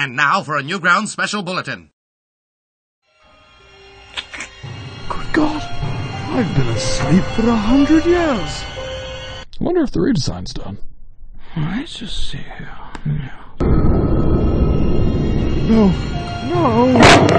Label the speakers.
Speaker 1: And now for a Newgrounds special bulletin.
Speaker 2: Good God, I've been asleep for a hundred years.
Speaker 3: I wonder if the redesign's done.
Speaker 2: Let's just see here. No, no.